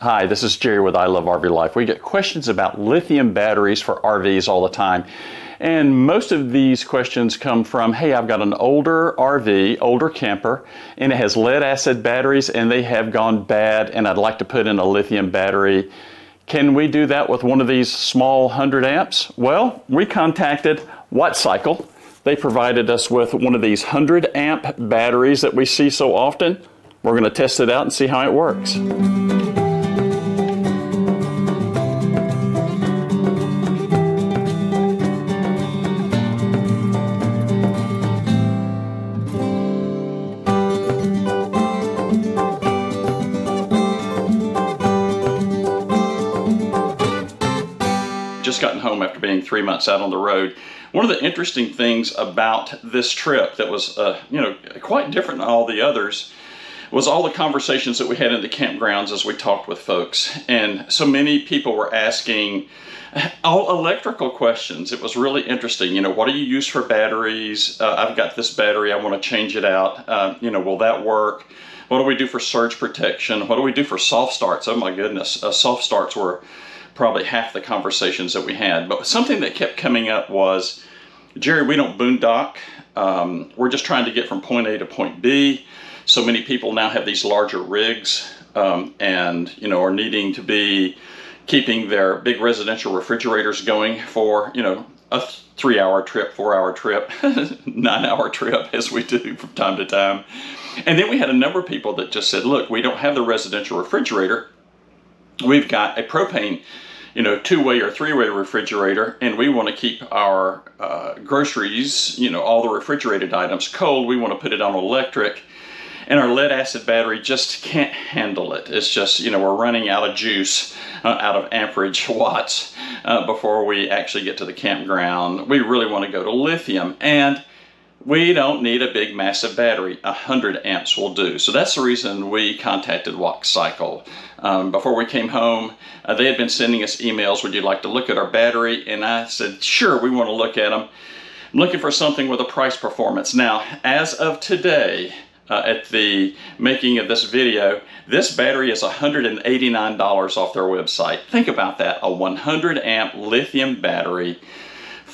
Hi, this is Jerry with I Love RV Life. We get questions about lithium batteries for RVs all the time. And most of these questions come from, hey, I've got an older RV, older camper, and it has lead acid batteries and they have gone bad and I'd like to put in a lithium battery. Can we do that with one of these small 100 amps? Well, we contacted WattCycle. They provided us with one of these 100 amp batteries that we see so often. We're going to test it out and see how it works. Just gotten home after being three months out on the road. One of the interesting things about this trip that was, uh, you know, quite different than all the others was all the conversations that we had in the campgrounds as we talked with folks. And so many people were asking all electrical questions. It was really interesting. You know, what do you use for batteries? Uh, I've got this battery, I want to change it out. Uh, you know, will that work? What do we do for surge protection? What do we do for soft starts? Oh my goodness, uh, soft starts were probably half the conversations that we had. But something that kept coming up was, Jerry, we don't boondock. Um, we're just trying to get from point A to point B. So many people now have these larger rigs um, and, you know, are needing to be keeping their big residential refrigerators going for, you know, a three hour trip, four hour trip, nine hour trip as we do from time to time. And then we had a number of people that just said, look, we don't have the residential refrigerator. We've got a propane you know, two-way or three-way refrigerator, and we want to keep our uh, groceries, you know, all the refrigerated items cold. We want to put it on electric, and our lead acid battery just can't handle it. It's just, you know, we're running out of juice, uh, out of amperage watts uh, before we actually get to the campground. We really want to go to lithium, and we don't need a big massive battery. 100 amps will do. So that's the reason we contacted WattCycle. Um, before we came home, uh, they had been sending us emails, would you like to look at our battery? And I said, sure, we want to look at them. I'm looking for something with a price performance. Now, as of today, uh, at the making of this video, this battery is $189 off their website. Think about that, a 100 amp lithium battery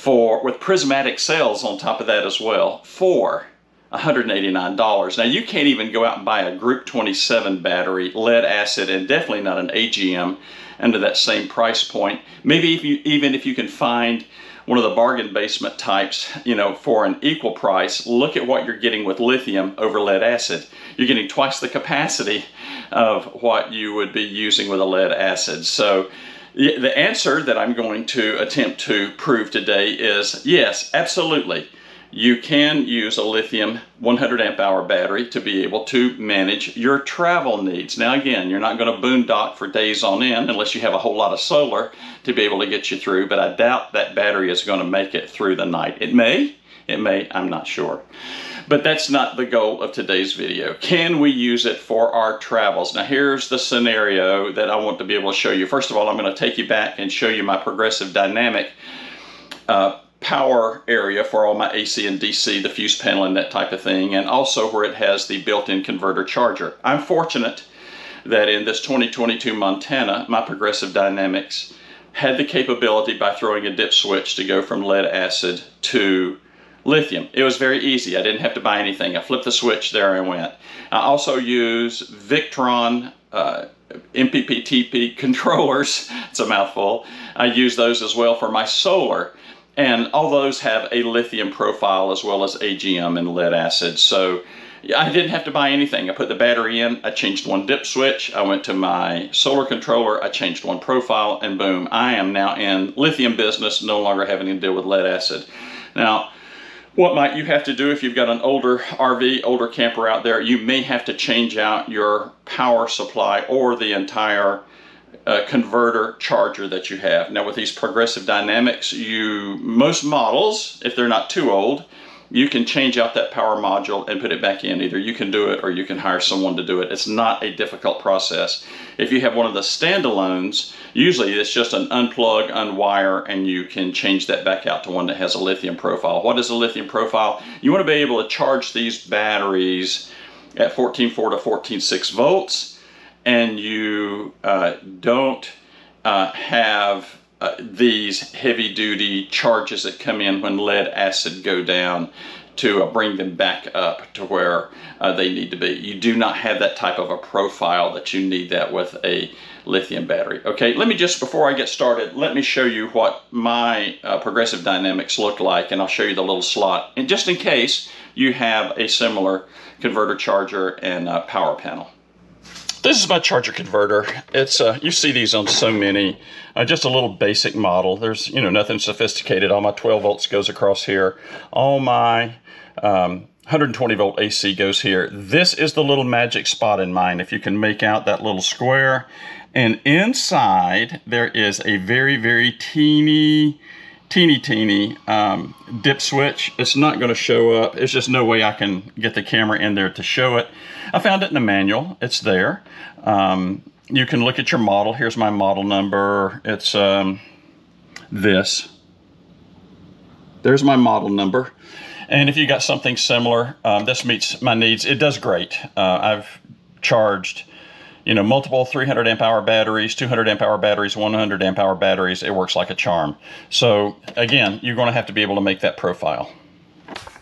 for with prismatic cells on top of that as well for $189. Now you can't even go out and buy a Group 27 battery, lead acid, and definitely not an AGM under that same price point. Maybe if you, even if you can find one of the bargain basement types, you know, for an equal price, look at what you're getting with lithium over lead acid. You're getting twice the capacity of what you would be using with a lead acid. So the answer that I'm going to attempt to prove today is yes, absolutely. You can use a lithium 100 amp hour battery to be able to manage your travel needs. Now again, you're not going to boondock for days on end unless you have a whole lot of solar to be able to get you through, but I doubt that battery is going to make it through the night. It may, it may, I'm not sure. But that's not the goal of today's video. Can we use it for our travels? Now here's the scenario that I want to be able to show you. First of all, I'm going to take you back and show you my progressive dynamic uh, power area for all my AC and DC, the fuse panel and that type of thing, and also where it has the built-in converter charger. I'm fortunate that in this 2022 Montana, my progressive dynamics had the capability by throwing a dip switch to go from lead acid to lithium. It was very easy. I didn't have to buy anything. I flipped the switch, there I went. I also use Victron uh, MPPTP controllers. it's a mouthful. I use those as well for my solar. And all those have a lithium profile as well as AGM and lead acid. So I didn't have to buy anything. I put the battery in, I changed one dip switch, I went to my solar controller, I changed one profile, and boom, I am now in lithium business, no longer having to deal with lead acid. Now, what might you have to do if you've got an older RV, older camper out there? You may have to change out your power supply or the entire uh, converter charger that you have. Now with these progressive dynamics, you most models, if they're not too old, you can change out that power module and put it back in. Either you can do it or you can hire someone to do it. It's not a difficult process. If you have one of the standalones, usually it's just an unplug, unwire, and you can change that back out to one that has a lithium profile. What is a lithium profile? You want to be able to charge these batteries at 14.4 to 14.6 volts and you uh, don't uh, have uh, these heavy duty charges that come in when lead acid go down to uh, bring them back up to where uh, they need to be. You do not have that type of a profile that you need that with a lithium battery. Okay, let me just, before I get started, let me show you what my uh, Progressive Dynamics look like and I'll show you the little slot. And just in case you have a similar converter charger and power panel. This is my charger converter. It's uh, you see these on so many. Uh, just a little basic model. There's you know nothing sophisticated. All my 12 volts goes across here. All my um, 120 volt AC goes here. This is the little magic spot in mine. If you can make out that little square, and inside there is a very very teeny teeny teeny um, dip switch. It's not going to show up. It's just no way I can get the camera in there to show it. I found it in the manual. It's there. Um, you can look at your model. Here's my model number. It's um, this. There's my model number. And if you got something similar, um, this meets my needs. It does great. Uh, I've charged you know, multiple 300 amp hour batteries, 200 amp hour batteries, 100 amp hour batteries, it works like a charm. So again, you're going to have to be able to make that profile.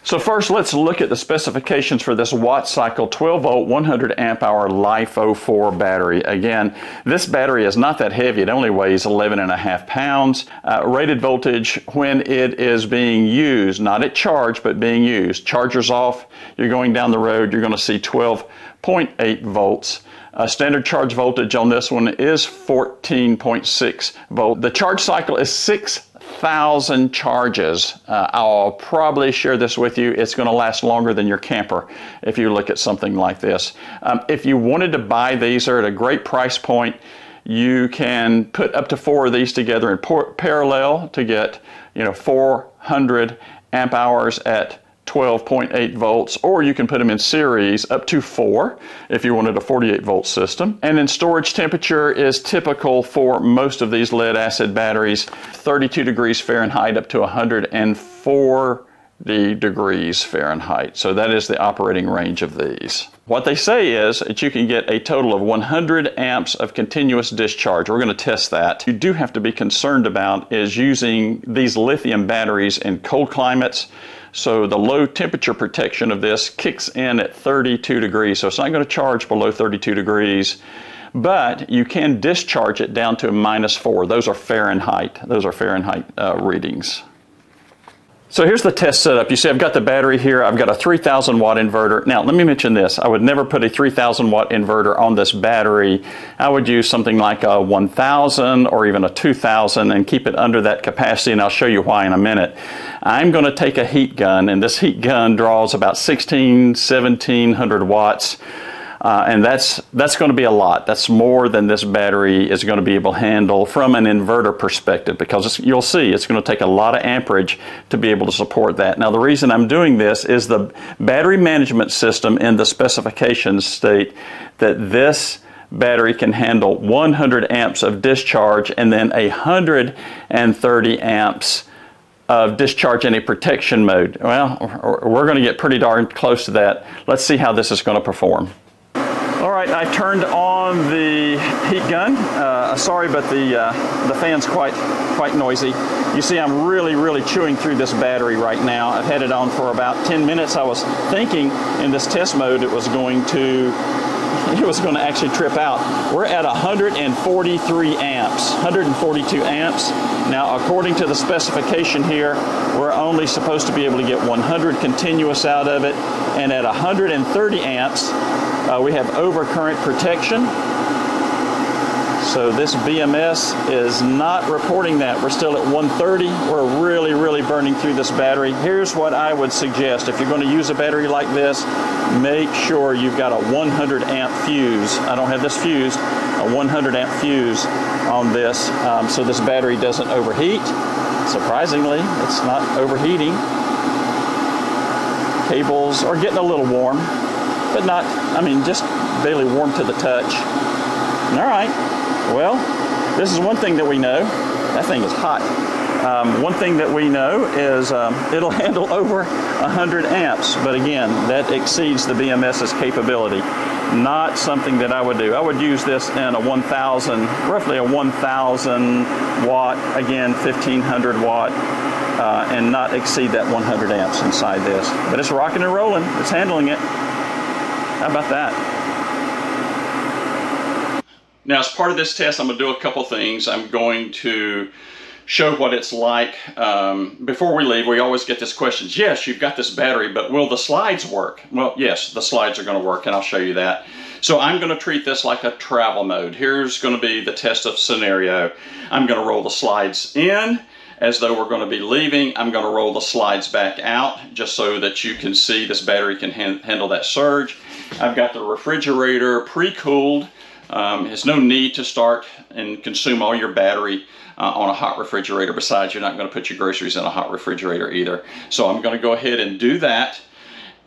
So first, let's look at the specifications for this WattCycle 12 volt 100 amp hour LiFePO 4 battery. Again, this battery is not that heavy. It only weighs 11 and a half pounds. Uh, rated voltage when it is being used, not at charge, but being used. Charger's off, you're going down the road, you're going to see 12.8 volts. Uh, standard charge voltage on this one is 14.6 volt. The charge cycle is 6,000 charges. Uh, I'll probably share this with you. It's going to last longer than your camper if you look at something like this. Um, if you wanted to buy these, they're at a great price point. You can put up to four of these together in parallel to get, you know, 400 amp hours at 12.8 volts, or you can put them in series up to 4 if you wanted a 48 volt system. And then storage temperature is typical for most of these lead acid batteries 32 degrees Fahrenheit up to 104 degrees Fahrenheit. So that is the operating range of these. What they say is that you can get a total of 100 amps of continuous discharge. We're going to test that. You do have to be concerned about is using these lithium batteries in cold climates so the low temperature protection of this kicks in at 32 degrees. So it's not going to charge below 32 degrees, but you can discharge it down to minus four. Those are Fahrenheit. Those are Fahrenheit uh, readings. So here's the test setup. You see I've got the battery here. I've got a 3000 watt inverter. Now let me mention this. I would never put a 3000 watt inverter on this battery. I would use something like a 1000 or even a 2000 and keep it under that capacity and I'll show you why in a minute. I'm going to take a heat gun and this heat gun draws about 16, 1700 watts. Uh, and that's that's going to be a lot. That's more than this battery is going to be able to handle from an inverter perspective because you'll see it's going to take a lot of amperage to be able to support that. Now the reason I'm doing this is the battery management system in the specifications state that this battery can handle 100 amps of discharge and then 130 amps of discharge in a protection mode. Well, we're going to get pretty darn close to that. Let's see how this is going to perform. All right, I turned on the heat gun. Uh, sorry, but the uh, the fan's quite quite noisy. You see, I'm really really chewing through this battery right now. I've had it on for about 10 minutes. I was thinking in this test mode it was going to it was going to actually trip out. We're at 143 amps, 142 amps. Now, according to the specification here, we're only supposed to be able to get 100 continuous out of it, and at 130 amps, uh, we have overcurrent protection. So this BMS is not reporting that. We're still at 130. We're really, really burning through this battery. Here's what I would suggest. If you're going to use a battery like this, make sure you've got a 100 amp fuse. I don't have this fused, a 100 amp fuse on this um, so this battery doesn't overheat. Surprisingly, it's not overheating. Cables are getting a little warm but not, I mean, just barely warm to the touch. All right, well, this is one thing that we know. That thing is hot. Um, one thing that we know is um, it'll handle over 100 amps, but again, that exceeds the BMS's capability. not something that I would do. I would use this in a 1000, roughly a 1000 watt, again 1500 watt, uh, and not exceed that 100 amps inside this. But it's rocking and rolling, it's handling it. How about that? Now, as part of this test, I'm going to do a couple things. I'm going to show what it's like. Um, before we leave, we always get this question, yes, you've got this battery, but will the slides work? Well, yes, the slides are going to work, and I'll show you that. So I'm going to treat this like a travel mode. Here's going to be the test of scenario. I'm going to roll the slides in as though we're going to be leaving. I'm going to roll the slides back out just so that you can see this battery can handle that surge. I've got the refrigerator pre-cooled um, there's no need to start and consume all your battery uh, on a hot refrigerator. Besides, you're not going to put your groceries in a hot refrigerator either. So I'm going to go ahead and do that.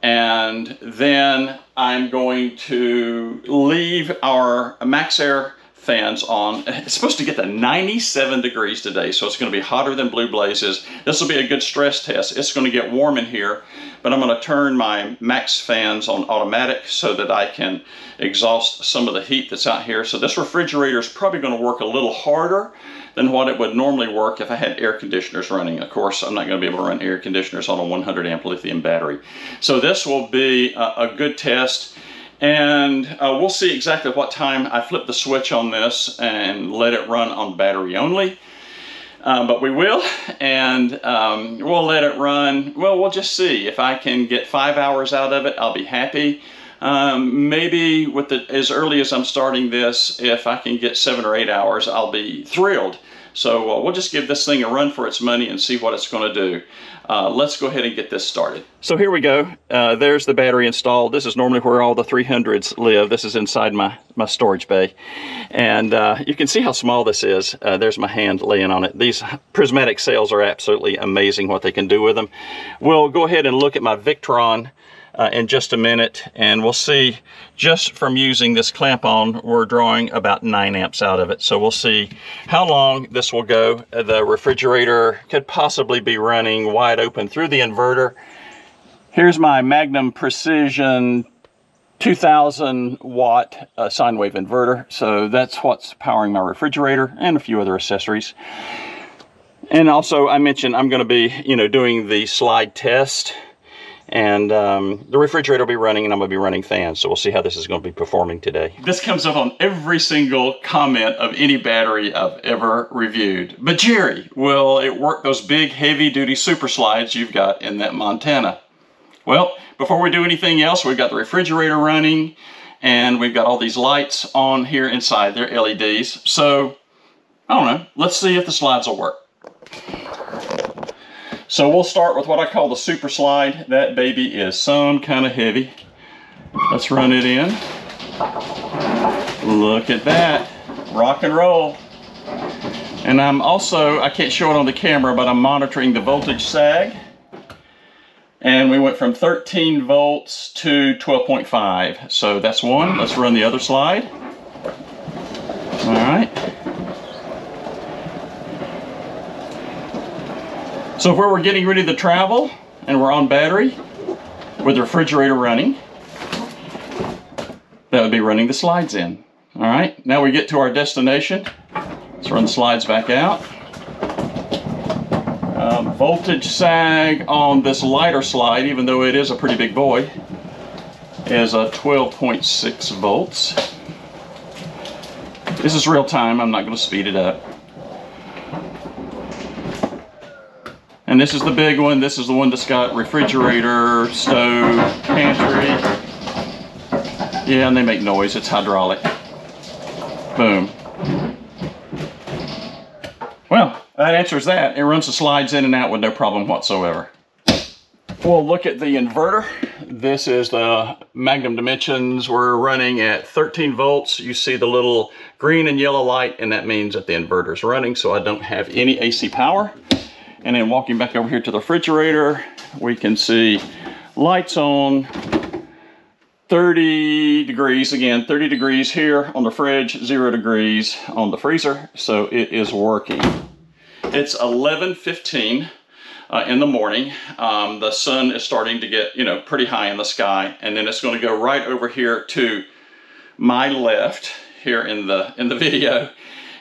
And then I'm going to leave our MaxxAir fans on. It's supposed to get to 97 degrees today, so it's going to be hotter than Blue Blazes. This will be a good stress test. It's going to get warm in here, but I'm going to turn my Max fans on automatic so that I can exhaust some of the heat that's out here. So this refrigerator is probably going to work a little harder than what it would normally work if I had air conditioners running. Of course, I'm not going to be able to run air conditioners on a 100 amp lithium battery. So this will be a, a good test and uh, we'll see exactly what time I flip the switch on this and let it run on battery only. Um, but we will, and um, we'll let it run. Well, we'll just see. If I can get five hours out of it, I'll be happy. Um, maybe with the, as early as I'm starting this, if I can get seven or eight hours, I'll be thrilled. So uh, we'll just give this thing a run for its money and see what it's going to do. Uh, let's go ahead and get this started. So here we go. Uh, there's the battery installed. This is normally where all the 300s live. This is inside my, my storage bay. And uh, you can see how small this is. Uh, there's my hand laying on it. These prismatic cells are absolutely amazing what they can do with them. We'll go ahead and look at my Victron uh, in just a minute and we'll see just from using this clamp on we're drawing about 9 amps out of it. So we'll see how long this will go. The refrigerator could possibly be running wide open through the inverter. Here's my Magnum Precision 2000 watt uh, sine wave inverter. So that's what's powering my refrigerator and a few other accessories. And also I mentioned I'm going to be you know doing the slide test and um, the refrigerator will be running and I'm going to be running fans. So we'll see how this is going to be performing today. This comes up on every single comment of any battery I've ever reviewed. But Jerry, will it work those big heavy duty super slides you've got in that Montana? Well, before we do anything else, we've got the refrigerator running and we've got all these lights on here inside. They're LEDs. So, I don't know. Let's see if the slides will work. So we'll start with what I call the super slide. That baby is some kind of heavy. Let's run it in. Look at that, rock and roll. And I'm also, I can't show it on the camera, but I'm monitoring the voltage sag. And we went from 13 volts to 12.5. So that's one. Let's run the other slide. All right. So if we're getting ready to travel and we're on battery with the refrigerator running, that would be running the slides in. All right, now we get to our destination. Let's run the slides back out. Um, voltage sag on this lighter slide, even though it is a pretty big boy, is a 12.6 volts. This is real time, I'm not going to speed it up. And this is the big one. This is the one that's got refrigerator, stove, pantry. Yeah, and they make noise. It's hydraulic. Boom. Well, that answers that. It runs the slides in and out with no problem whatsoever. We'll look at the inverter. This is the Magnum Dimensions. We're running at 13 volts. You see the little green and yellow light, and that means that the inverter is running, so I don't have any AC power. And then walking back over here to the refrigerator, we can see lights on, 30 degrees, again, 30 degrees here on the fridge, zero degrees on the freezer, so it is working. It's 11.15 uh, in the morning. Um, the sun is starting to get, you know, pretty high in the sky, and then it's gonna go right over here to my left here in the in the video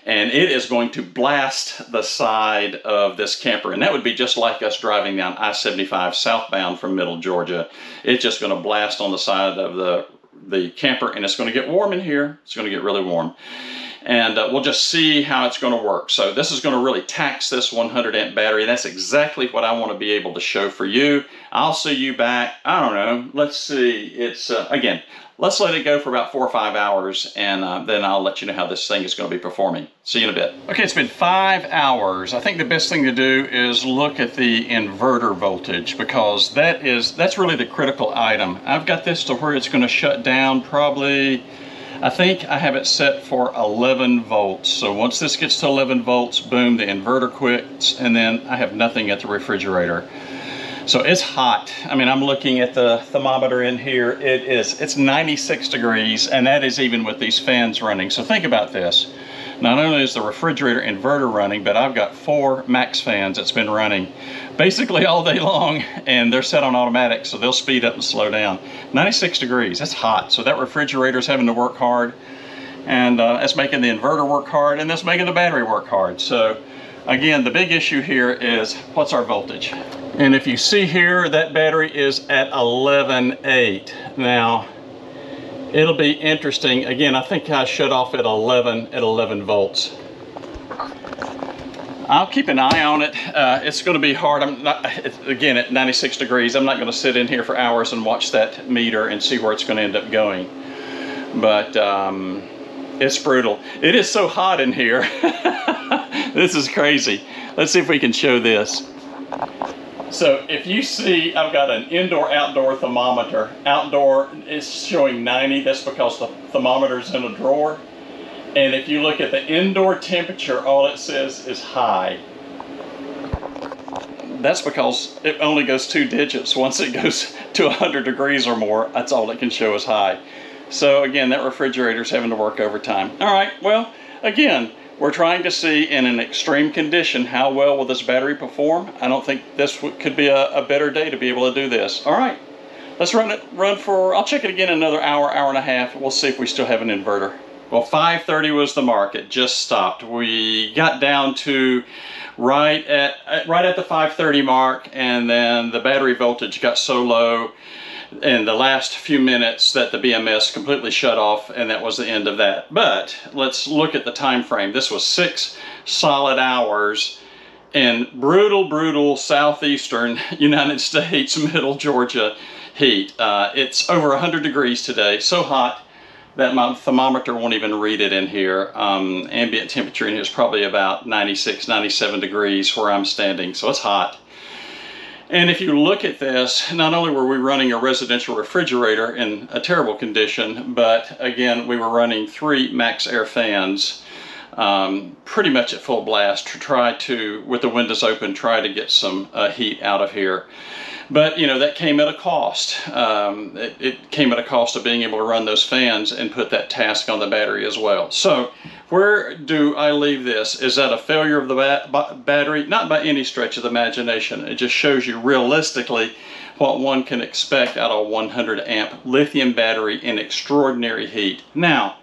and it is going to blast the side of this camper. And that would be just like us driving down I-75 southbound from middle Georgia. It's just going to blast on the side of the, the camper and it's going to get warm in here. It's going to get really warm. And uh, we'll just see how it's going to work. So this is going to really tax this 100 amp battery. That's exactly what I want to be able to show for you. I'll see you back. I don't know. Let's see. It's, uh, again, let's let it go for about four or five hours and uh, then I'll let you know how this thing is going to be performing. See you in a bit. Okay, it's been five hours. I think the best thing to do is look at the inverter voltage because that is that's really the critical item. I've got this to where it's going to shut down probably, I think I have it set for 11 volts. So once this gets to 11 volts, boom, the inverter quits and then I have nothing at the refrigerator. So it's hot. I mean, I'm looking at the thermometer in here. It is, it's 96 degrees, and that is even with these fans running. So think about this. Not only is the refrigerator inverter running, but I've got four max fans that's been running basically all day long, and they're set on automatic, so they'll speed up and slow down. 96 degrees, that's hot. So that refrigerator's having to work hard, and uh, that's making the inverter work hard, and that's making the battery work hard. So again, the big issue here is what's our voltage? And if you see here, that battery is at 11.8. Now, it'll be interesting. Again, I think I shut off at 11 at 11 volts. I'll keep an eye on it. Uh, it's going to be hard. I'm not, again, at 96 degrees, I'm not going to sit in here for hours and watch that meter and see where it's going to end up going. But um, it's brutal. It is so hot in here. this is crazy. Let's see if we can show this. So if you see, I've got an indoor-outdoor thermometer. Outdoor is showing 90, that's because the thermometer's in a drawer. And if you look at the indoor temperature, all it says is high. That's because it only goes two digits. Once it goes to 100 degrees or more, that's all it can show is high. So again, that refrigerator's having to work overtime. All right, well, again, we're trying to see in an extreme condition how well will this battery perform. I don't think this could be a, a better day to be able to do this. All right, let's run it. Run for. I'll check it again another hour, hour and a half. We'll see if we still have an inverter. Well, 5:30 was the mark. It just stopped. We got down to right at right at the 5:30 mark, and then the battery voltage got so low in the last few minutes that the BMS completely shut off and that was the end of that. But let's look at the time frame. This was six solid hours in brutal, brutal southeastern United States, middle Georgia heat. Uh, it's over 100 degrees today, so hot that my thermometer won't even read it in here. Um, ambient temperature in here is probably about 96, 97 degrees where I'm standing, so it's hot. And if you look at this, not only were we running a residential refrigerator in a terrible condition, but again, we were running three MaxxAir fans um, pretty much at full blast to try to, with the windows open, try to get some uh, heat out of here. But, you know, that came at a cost. Um, it, it, came at a cost of being able to run those fans and put that task on the battery as well. So where do I leave this? Is that a failure of the ba battery? Not by any stretch of the imagination. It just shows you realistically what one can expect out of a 100 amp lithium battery in extraordinary heat. Now,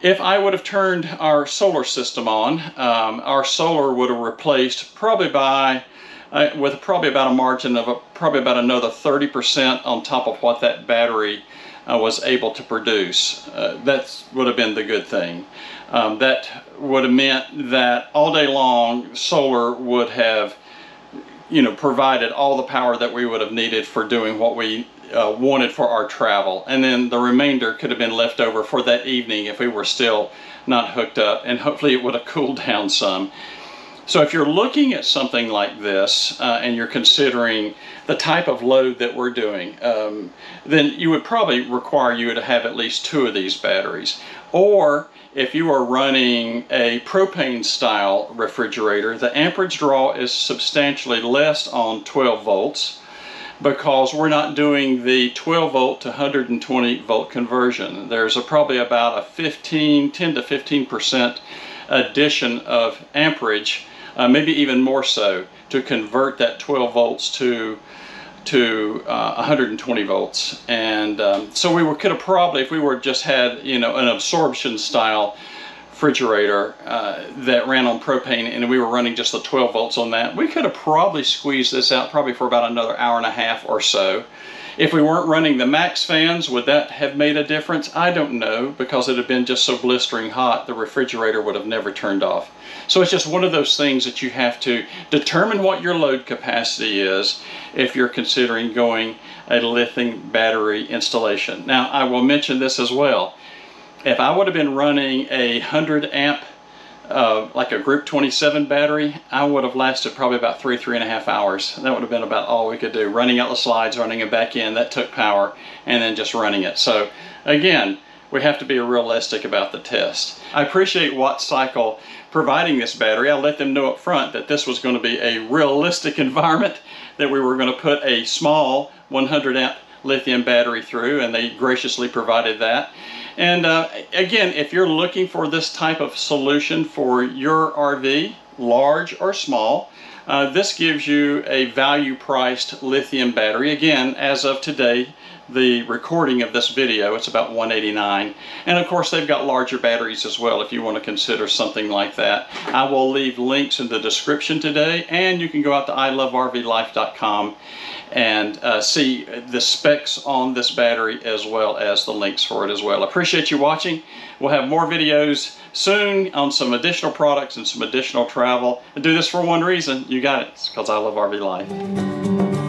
if I would have turned our solar system on, um, our solar would have replaced probably by uh, with probably about a margin of a, probably about another 30% on top of what that battery uh, was able to produce. Uh, that would have been the good thing. Um, that would have meant that all day long solar would have you know provided all the power that we would have needed for doing what we uh, wanted for our travel and then the remainder could have been left over for that evening if we were still not hooked up and hopefully it would have cooled down some so if you're looking at something like this uh, and you're considering the type of load that we're doing, um, then you would probably require you to have at least two of these batteries. Or if you are running a propane style refrigerator, the amperage draw is substantially less on 12 volts because we're not doing the 12 volt to 120 volt conversion. There's a, probably about a 15, 10 to 15 percent addition of amperage uh, maybe even more so, to convert that 12 volts to to uh, 120 volts. And um, so we were, could have probably, if we were just had, you know, an absorption style refrigerator uh, that ran on propane and we were running just the 12 volts on that, we could have probably squeezed this out probably for about another hour and a half or so. If we weren't running the max fans, would that have made a difference? I don't know because it had been just so blistering hot, the refrigerator would have never turned off. So it's just one of those things that you have to determine what your load capacity is if you're considering going a lithium battery installation. Now, I will mention this as well. If I would have been running a 100 amp uh, like a Group 27 battery, I would have lasted probably about three, three and a half hours. That would have been about all we could do. Running out the slides, running it back in, that took power, and then just running it. So again, we have to be realistic about the test. I appreciate WattCycle providing this battery. I let them know up front that this was going to be a realistic environment, that we were going to put a small 100 amp lithium battery through, and they graciously provided that. And uh, again, if you're looking for this type of solution for your RV, large or small, uh, this gives you a value priced lithium battery. Again, as of today, the recording of this video, it's about 189 And of course, they've got larger batteries as well if you want to consider something like that. I will leave links in the description today, and you can go out to ilovervlife.com and uh, see the specs on this battery as well as the links for it as well. Appreciate you watching. We'll have more videos soon on some additional products and some additional travel. I do this for one reason. You got it. It's because I love RV life.